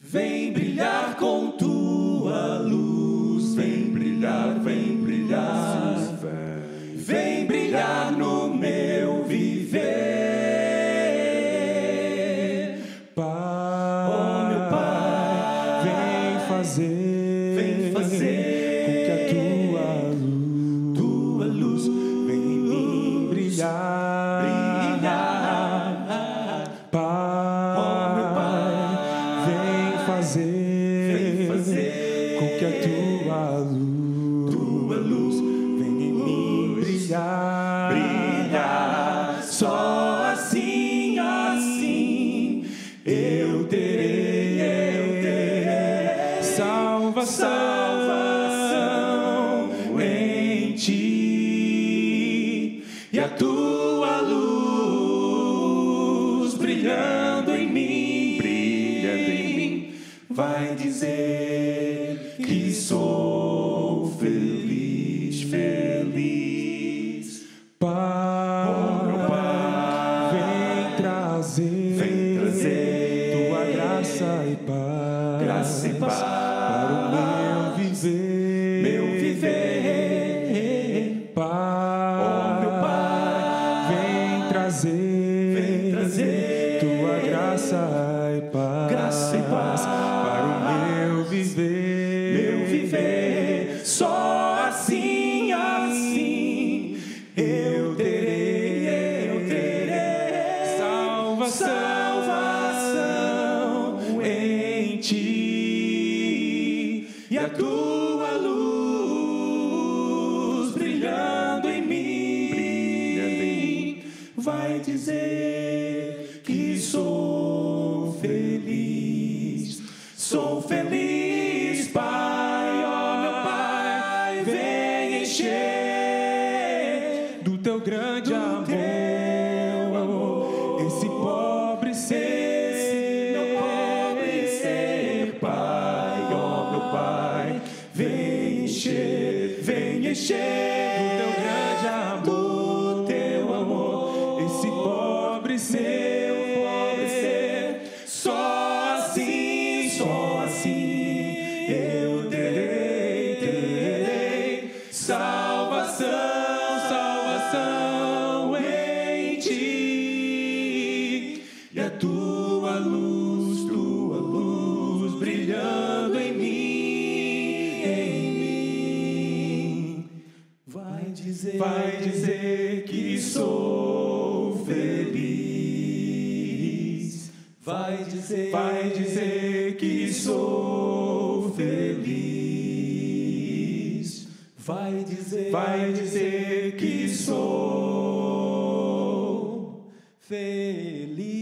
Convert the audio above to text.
Vem brilhar com tua luz, vem brilhar, vem brilhar, vem brilhar no meu viver. Pai, Oh, meu Pai, vem fazer, vem fazer que a tua luz, tua luz vem em mim brilhar, brilhar. Só assim, assim eu terei, eu terei salvação, salvação em ti. E a tua luz brilhando em mim, brilhando em mim, vai dizer que sou feliz, feliz. Pai, Oh, meu Pai, vem trazer, Vem trazer tua graça e paz, graça e paz para o meu viver, meu viver. Pai, Oh, meu Pai, vem trazer, vem trazer tua graça e paz, graça e paz salvação em ti. E a tua luz brilhando em mim, vai dizer que sou feliz, sou feliz, Pai, ó meu Pai, vem encher do teu grande do amor, encher, vem encher do teu grande amor, teu amor, esse pobre ser, dizer, vai dizer que sou feliz. Vai dizer, vai dizer que sou feliz. Vai dizer, vai dizer que sou feliz.